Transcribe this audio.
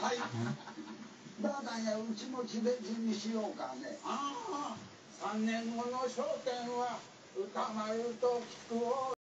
はい。だからね、うちも地別にしようかね。ああ、3年後の笑点は歌丸と木久扇